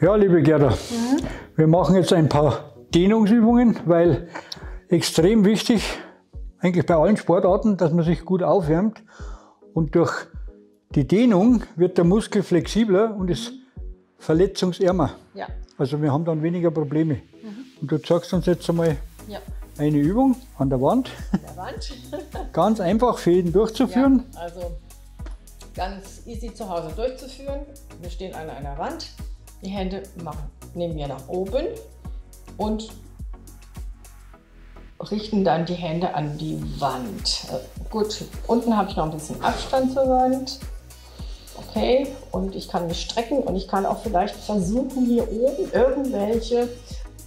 Ja, liebe Gerda, mhm. wir machen jetzt ein paar Dehnungsübungen, weil extrem wichtig, eigentlich bei allen Sportarten, dass man sich gut aufwärmt. Und durch die Dehnung wird der Muskel flexibler und ist verletzungsärmer. Ja. Also wir haben dann weniger Probleme. Mhm. Und du zeigst uns jetzt einmal ja. eine Übung an der Wand. An der Wand. Ganz einfach für jeden durchzuführen. Ja, also ganz easy zu Hause durchzuführen. Wir stehen an einer Wand. Die Hände machen, nehmen wir nach oben und richten dann die Hände an die Wand. Äh, gut, unten habe ich noch ein bisschen Abstand zur Wand. Okay, und ich kann mich strecken und ich kann auch vielleicht versuchen, hier oben irgendwelche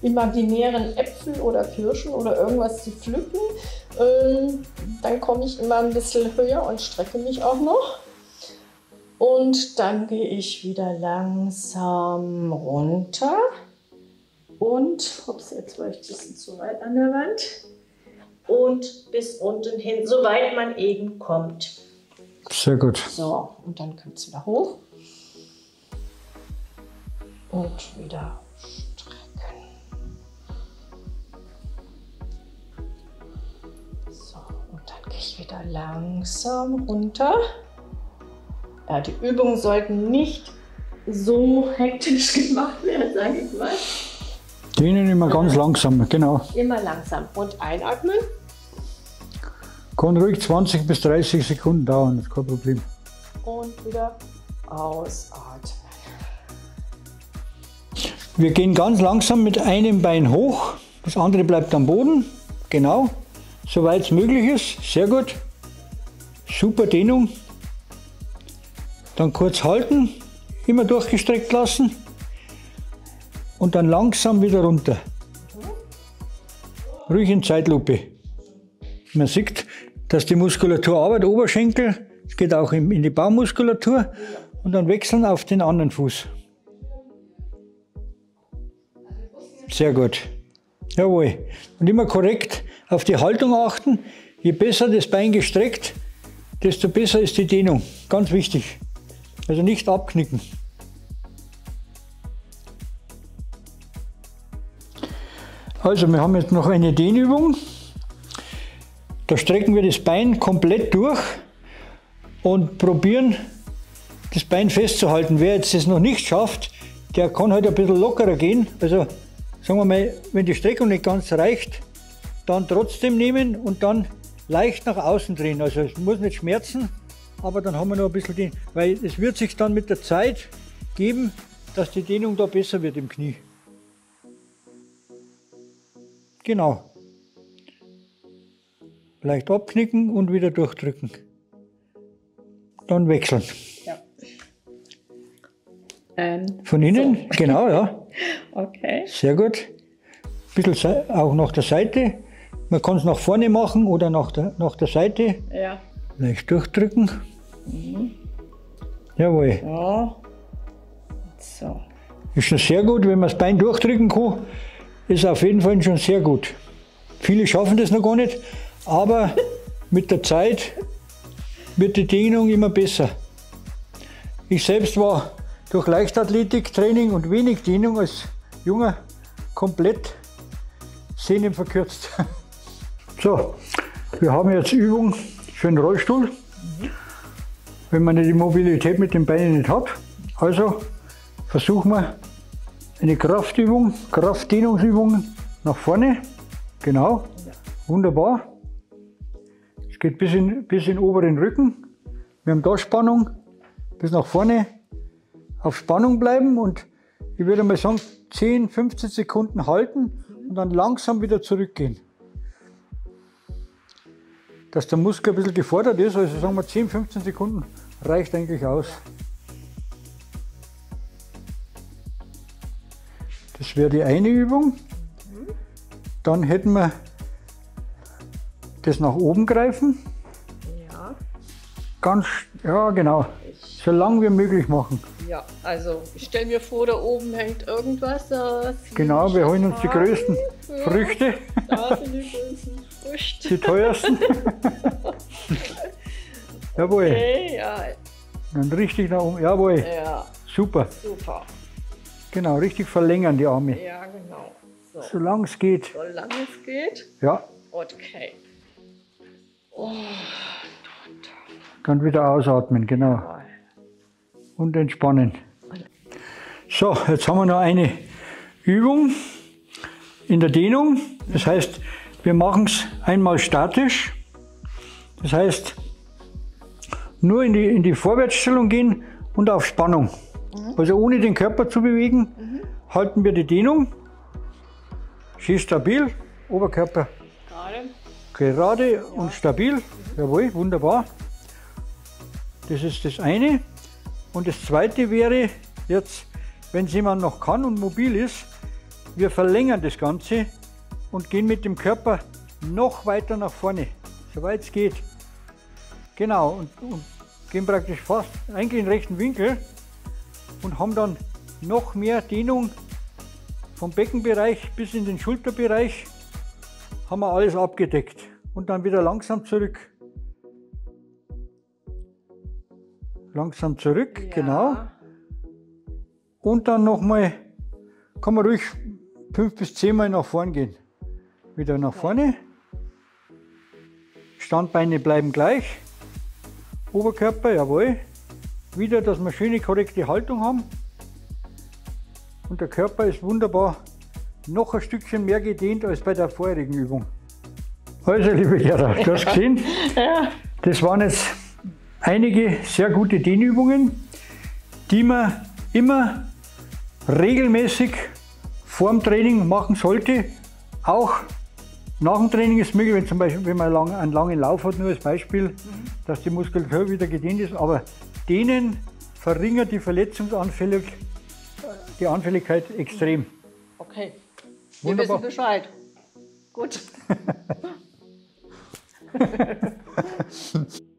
imaginären Äpfel oder Kirschen oder irgendwas zu pflücken. Ähm, dann komme ich immer ein bisschen höher und strecke mich auch noch. Und dann gehe ich wieder langsam runter. Und, ups, jetzt war ich ein bisschen zu weit an der Wand. Und bis unten hin, soweit man eben kommt. Sehr gut. So, und dann kommt es wieder hoch. Und wieder strecken. So, und dann gehe ich wieder langsam runter. Die Übungen sollten nicht so hektisch gemacht werden, sage ich mal. Dehnen immer ganz langsam, genau. Immer langsam. Und einatmen. Kann ruhig 20 bis 30 Sekunden dauern, das ist kein Problem. Und wieder ausatmen. Wir gehen ganz langsam mit einem Bein hoch, das andere bleibt am Boden. Genau, soweit es möglich ist. Sehr gut. Super Dehnung. Dann kurz halten, immer durchgestreckt lassen und dann langsam wieder runter. Ruhig in Zeitlupe. Man sieht, dass die Muskulatur arbeitet, Oberschenkel, es geht auch in die Baumuskulatur und dann wechseln auf den anderen Fuß. Sehr gut. Jawohl. Und immer korrekt auf die Haltung achten. Je besser das Bein gestreckt, desto besser ist die Dehnung. Ganz wichtig. Also nicht abknicken. Also wir haben jetzt noch eine Dehnübung. Da strecken wir das Bein komplett durch und probieren das Bein festzuhalten. Wer jetzt das noch nicht schafft, der kann halt ein bisschen lockerer gehen. Also sagen wir mal, wenn die Streckung nicht ganz reicht, dann trotzdem nehmen und dann leicht nach außen drehen. Also es muss nicht schmerzen, aber dann haben wir noch ein bisschen den, weil es wird sich dann mit der Zeit geben, dass die Dehnung da besser wird im Knie. Genau. Leicht abknicken und wieder durchdrücken. Dann wechseln. Ja. Ähm, Von innen, so. genau, ja. Okay. Sehr gut. Ein bisschen auch nach der Seite. Man kann es nach vorne machen oder nach der, nach der Seite. Ja. Leicht durchdrücken. Mhm. Jawohl. Ja. So. Ist schon sehr gut, wenn man das Bein durchdrücken kann, ist auf jeden Fall schon sehr gut. Viele schaffen das noch gar nicht, aber mit der Zeit wird die Dehnung immer besser. Ich selbst war durch Leichtathletiktraining und wenig Dehnung als Junger komplett Sehnen verkürzt. So, wir haben jetzt Übung für den Rollstuhl. Mhm wenn man die Mobilität mit den Beinen nicht hat. Also versuchen wir eine Kraftübung, Kraftdehnungsübung nach vorne. Genau, wunderbar. Es geht bis in, bis in den oberen Rücken. Wir haben da Spannung, bis nach vorne auf Spannung bleiben und ich würde mal sagen 10, 15 Sekunden halten und dann langsam wieder zurückgehen. Dass der Muskel ein bisschen gefordert ist, also sagen wir 10, 15 Sekunden reicht eigentlich aus. Das wäre die eine Übung. Dann hätten wir das nach oben greifen. Ja. Ganz, ja genau. So lang wie möglich machen. Ja, also ich stelle mir vor, da oben hängt irgendwas. Äh, genau, wir holen uns die größten. Früchte. Da sind die größten Früchte. Die teuersten. Jawohl. Okay, ja. Dann richtig nach oben. Jawohl. Ja. Super. Super. Genau, richtig verlängern die Arme. Ja, genau. So. Solange es geht. Solange es geht? Ja. Okay. Oh. Dann wieder ausatmen, genau. Und entspannen. So, jetzt haben wir noch eine Übung in der Dehnung. Das heißt, wir machen es einmal statisch. Das heißt, nur in die, in die Vorwärtsstellung gehen und auf Spannung. Mhm. Also ohne den Körper zu bewegen, mhm. halten wir die Dehnung. Schön stabil, Oberkörper gerade, gerade ja. und stabil. Jawohl, wunderbar. Das ist das eine. Und das zweite wäre jetzt, wenn es jemand noch kann und mobil ist, wir verlängern das Ganze und gehen mit dem Körper noch weiter nach vorne, soweit es geht. Genau, und, und gehen praktisch fast eigentlich in den rechten Winkel und haben dann noch mehr Dehnung vom Beckenbereich bis in den Schulterbereich. Haben wir alles abgedeckt und dann wieder langsam zurück. Langsam zurück, ja. genau. Und dann nochmal, kann man ruhig fünf bis zehn Mal nach vorn gehen. Wieder nach vorne. Standbeine bleiben gleich. Oberkörper, jawohl. Wieder, dass wir schöne, korrekte Haltung haben. Und der Körper ist wunderbar noch ein Stückchen mehr gedehnt als bei der vorherigen Übung. Also, liebe Gerda, du hast gesehen, ja. das waren jetzt einige sehr gute Dehnübungen, die man immer regelmäßig vorm Training machen sollte. Auch nach dem Training ist es möglich, wenn zum Beispiel wenn man lang, einen langen Lauf hat, nur als Beispiel, mhm. dass die Muskulatur wieder gedehnt ist. Aber dehnen verringert die Verletzungsanfälligkeit die Anfälligkeit extrem. Okay. Wir Wunderbar. wissen Bescheid. Gut.